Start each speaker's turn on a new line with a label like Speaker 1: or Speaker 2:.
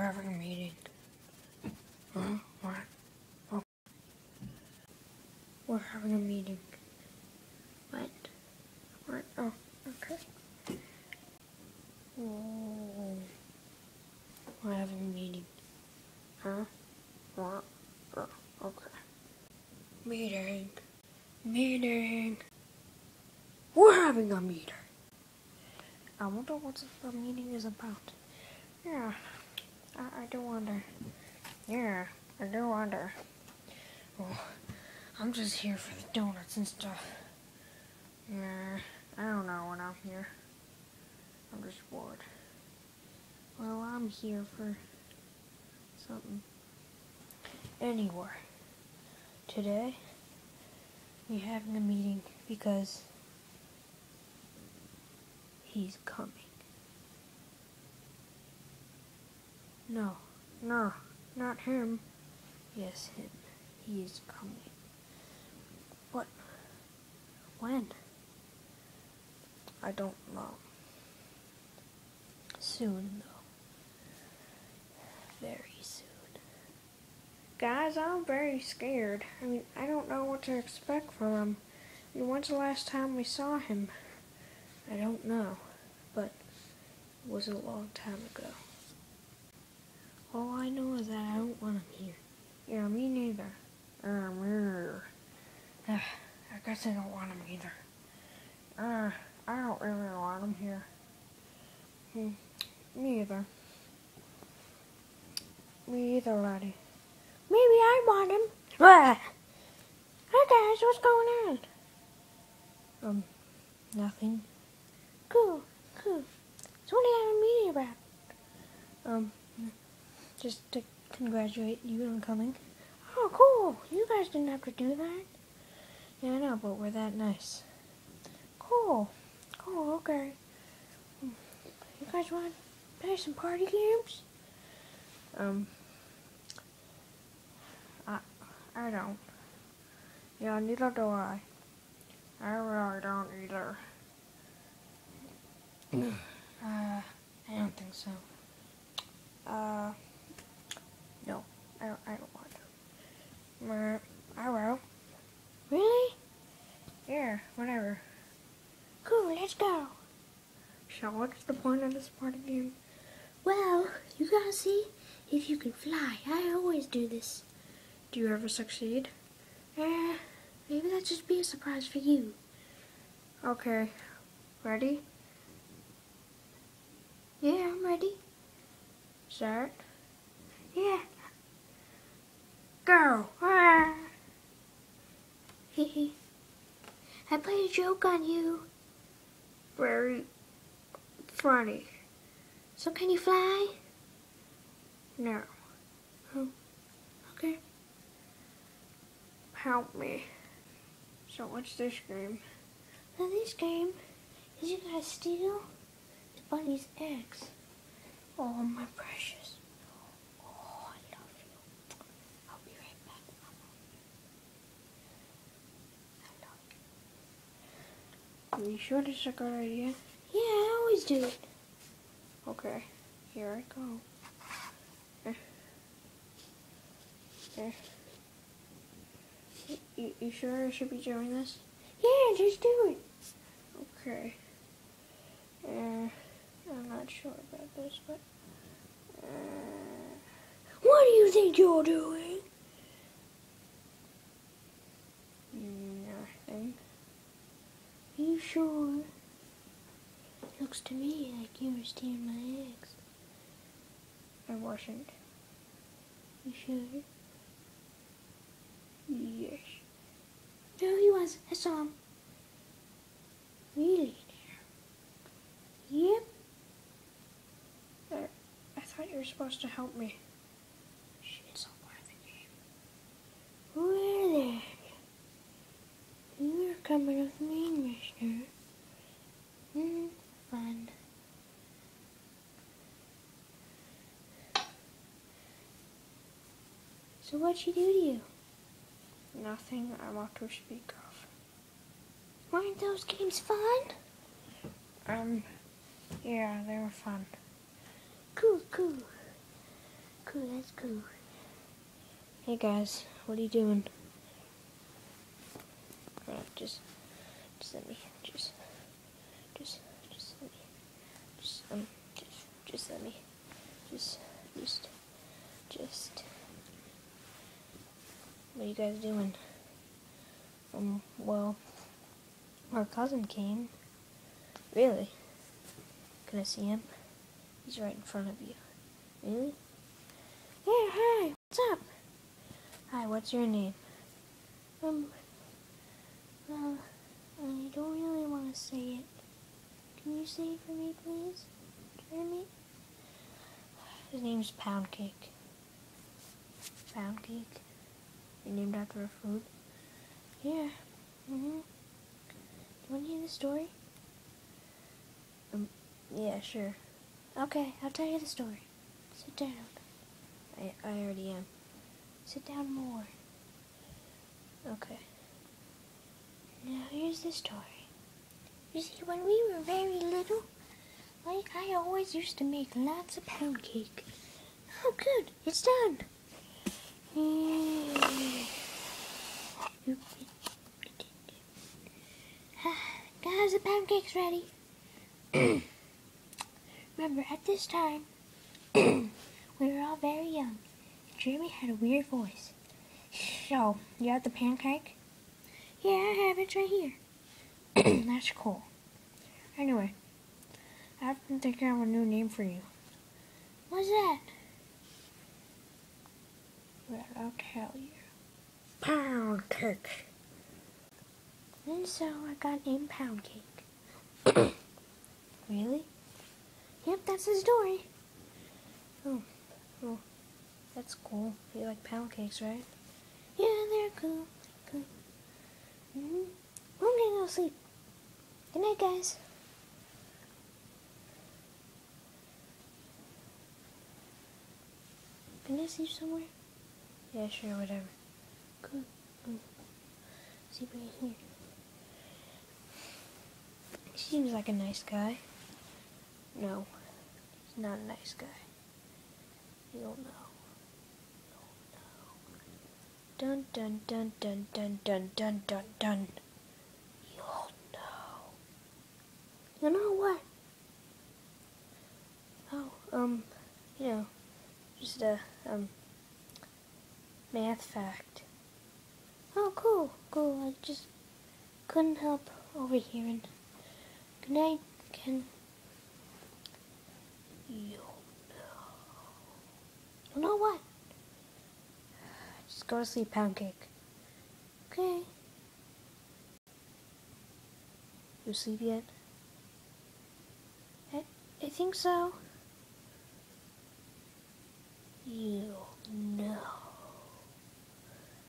Speaker 1: We're having a meeting. Huh? What? We're having a meeting. What? What? Oh, okay. Oh. We're having a meeting. Huh? What? Oh, okay. Meeting. Meeting. We're having a meeting. I wonder what the meeting is about. Yeah, I, I do wonder. Yeah, I do wonder. Well, I'm just here for the donuts and stuff. Yeah, I don't know when I'm here. I'm just bored. Well, I'm here for something. Anywhere. today we're having a meeting because he's coming. No, no, not him. Yes, him. He is coming. What? When? I don't know. Soon, though. Very soon. Guys, I'm very scared. I mean, I don't know what to expect from him. I mean, when's the last time we saw him? I don't know, but it was a long time ago. All I know is that I don't want him here. Yeah, me neither. Uh, me neither. Uh, I guess I don't want him either. Uh, I don't really want him here. Hmm, me either. Me either, laddie. Maybe I want him. Ah. Hi guys, what's going on? Um, nothing. Cool, cool. So what are you having a meeting about? Um, just to congratulate you on coming. Oh, cool. You guys didn't have to do that. Yeah, I know, but we're that nice. Cool. Cool, okay. You guys want to play some party games? Um, I, I don't. Yeah, neither do I. I really don't either. uh, I don't think so. Uh, no, I don't, I don't want to. Uh, I will. Really? Yeah, whatever. Cool, let's go. So what's the point of this party game?
Speaker 2: Well, you gotta see if you can fly. I always do this.
Speaker 1: Do you ever succeed?
Speaker 2: Uh, maybe that just be a surprise for you.
Speaker 1: Okay. Ready?
Speaker 2: Yeah, I'm ready.
Speaker 1: Start.
Speaker 2: Yeah.
Speaker 1: Go! Ah!
Speaker 2: Hehe. I played a joke on you.
Speaker 1: Very funny.
Speaker 2: So can you fly?
Speaker 1: No.
Speaker 2: Oh, okay.
Speaker 1: Help me. So what's this game?
Speaker 2: Now this game is you gotta steal the bunny's eggs.
Speaker 1: Oh, my precious.
Speaker 2: Oh, I love you. I'll be right back. I love
Speaker 1: Are you sure this is a good idea?
Speaker 2: You. Yeah, I always do it.
Speaker 1: Okay. Here I go. Eh. Eh. You, you sure I should be doing this?
Speaker 2: Yeah, just do it.
Speaker 1: Okay. Uh, I'm not sure about this, but. Uh,
Speaker 2: What do you think you're doing?
Speaker 1: nothing.
Speaker 2: Are you sure? Looks to me like you were stealing my eggs.
Speaker 1: I wasn't.
Speaker 2: You sure?
Speaker 1: Yes.
Speaker 2: No, he was. I saw him. Really? Yep.
Speaker 1: Uh, I thought you were supposed to help me.
Speaker 2: It's all part of the game. Well then, you're coming with me, mister. Hmm, fun. So what'd she do to you?
Speaker 1: Nothing I want to speak of.
Speaker 2: Weren't those games fun?
Speaker 1: Um, yeah, they were fun.
Speaker 2: Cool, cool. cool, that's cool.
Speaker 1: Hey guys, what are you doing? Just, just let me, just, just, just let me, just, um, just, just let me, just, just, just. What are you guys doing? Um, well, our cousin came. Really? Can I see him? He's right in front of you. Really? Yeah, hi. What's up? Hi, what's your name?
Speaker 2: Um, well, I don't really want to say it. Can you say it for me, please? Jeremy?
Speaker 1: His name's Pound Cake. Pound Cake? Named after a food?
Speaker 2: Yeah. Mm-hmm. Do you want to hear the story?
Speaker 1: Um, yeah, sure.
Speaker 2: Okay, I'll tell you the story. Sit down.
Speaker 1: I, I already am.
Speaker 2: Sit down more.
Speaker 1: Okay.
Speaker 2: Now, here's the story. You see, when we were very little, like, I always used to make lots of pound cake. Oh, good. It's done. Guys, the pancake's cake's ready. Remember, at this time, we were all very young. Jeremy had a weird voice. So, you have the pancake? Yeah, I have it It's right here. That's cool. Anyway, I've been thinking of a new name for you. What's that? Well, I'll tell you. Pound cake. And so I got named Pound Cake.
Speaker 1: Really?
Speaker 2: Yep, that's the story.
Speaker 1: Oh, well, that's cool. You like pound cakes, right?
Speaker 2: Yeah, they're cool. Cool. Mm-hmm. I'm gonna go sleep. Good night, guys. Can I sleep somewhere?
Speaker 1: Yeah, sure, whatever.
Speaker 2: Good. Sleep right here.
Speaker 1: He seems like a nice guy. No, he's not a nice guy. You don't know. You don't know. Dun dun dun dun dun dun dun dun dun. You'll know.
Speaker 2: You know what?
Speaker 1: Oh, um, you know, just a, um, math fact.
Speaker 2: Oh, cool, cool. I just couldn't help overhearing. Good night, Ken.
Speaker 1: You'll
Speaker 2: You know what?
Speaker 1: Just go to sleep, pound cake.
Speaker 2: Okay.
Speaker 1: You sleep yet?
Speaker 2: I, I think so.
Speaker 1: You'll know.